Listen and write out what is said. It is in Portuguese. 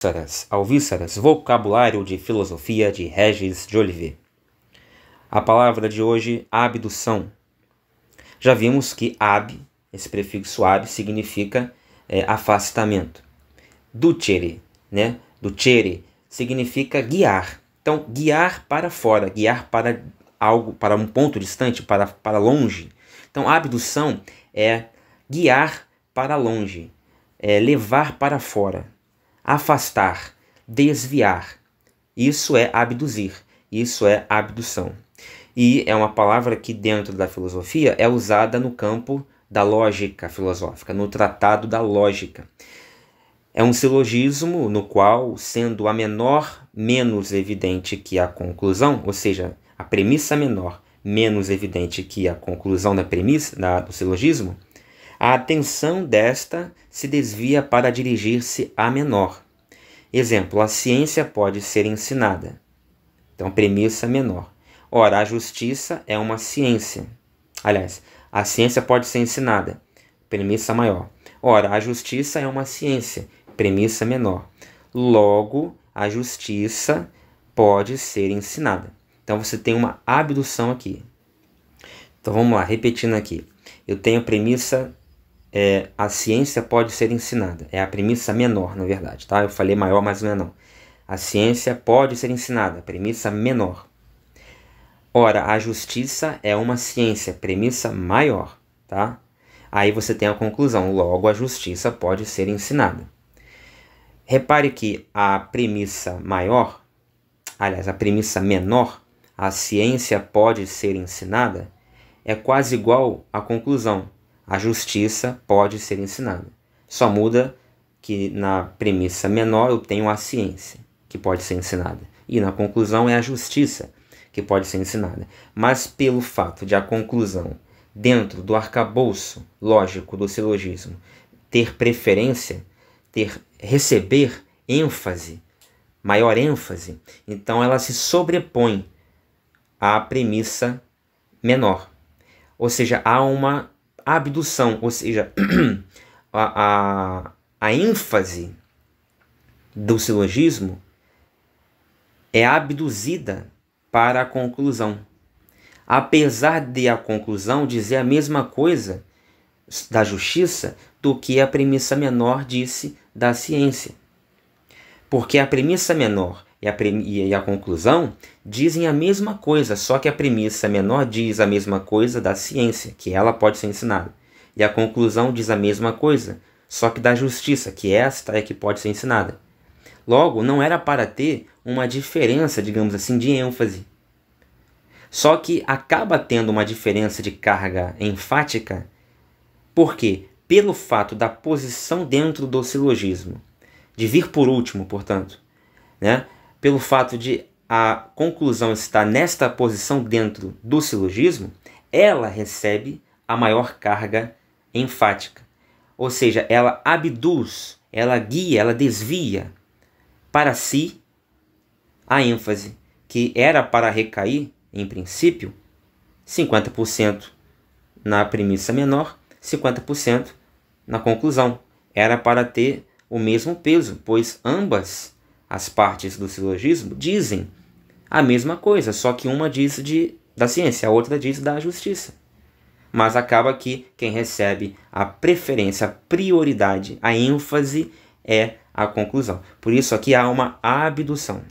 Alvíceras, alvíceras, vocabulário de filosofia de Regis de Olivet. A palavra de hoje, abdução. Já vimos que ab, esse prefixo ab, significa é, afastamento. Ducere, né? Ducere significa guiar. Então, guiar para fora, guiar para algo, para um ponto distante, para, para longe. Então, abdução é guiar para longe, é levar para fora afastar, desviar. Isso é abduzir, isso é abdução. E é uma palavra que, dentro da filosofia, é usada no campo da lógica filosófica, no tratado da lógica. É um silogismo no qual, sendo a menor menos evidente que a conclusão, ou seja, a premissa menor menos evidente que a conclusão da premissa da, do silogismo, a atenção desta se desvia para dirigir-se à menor. Exemplo: a ciência pode ser ensinada. Então, premissa menor. Ora, a justiça é uma ciência. Aliás, a ciência pode ser ensinada. Premissa maior. Ora, a justiça é uma ciência. Premissa menor. Logo, a justiça pode ser ensinada. Então você tem uma abdução aqui. Então vamos lá, repetindo aqui. Eu tenho premissa é, a ciência pode ser ensinada. É a premissa menor, na verdade, tá? Eu falei maior, mas não é não. A ciência pode ser ensinada, premissa menor. Ora, a justiça é uma ciência, premissa maior, tá? Aí você tem a conclusão, logo a justiça pode ser ensinada. Repare que a premissa maior, aliás, a premissa menor, a ciência pode ser ensinada, é quase igual à conclusão, a justiça pode ser ensinada. Só muda que na premissa menor eu tenho a ciência, que pode ser ensinada. E na conclusão é a justiça, que pode ser ensinada. Mas pelo fato de a conclusão, dentro do arcabouço lógico do silogismo, ter preferência, ter receber ênfase, maior ênfase, então ela se sobrepõe à premissa menor. Ou seja, há uma abdução, ou seja, a, a, a ênfase do silogismo é abduzida para a conclusão. Apesar de a conclusão dizer a mesma coisa da justiça do que a premissa menor disse da ciência. Porque a premissa menor e a, e a conclusão dizem a mesma coisa, só que a premissa menor diz a mesma coisa da ciência, que ela pode ser ensinada. E a conclusão diz a mesma coisa, só que da justiça, que esta é que pode ser ensinada. Logo, não era para ter uma diferença, digamos assim, de ênfase. Só que acaba tendo uma diferença de carga enfática, porque pelo fato da posição dentro do silogismo, de vir por último, portanto, né? Pelo fato de a conclusão estar nesta posição dentro do silogismo, ela recebe a maior carga enfática. Ou seja, ela abduz, ela guia, ela desvia para si a ênfase, que era para recair, em princípio, 50% na premissa menor, 50% na conclusão. Era para ter o mesmo peso, pois ambas as partes do silogismo dizem a mesma coisa, só que uma diz de, da ciência, a outra diz da justiça. Mas acaba que quem recebe a preferência, a prioridade, a ênfase é a conclusão. Por isso aqui há uma abdução.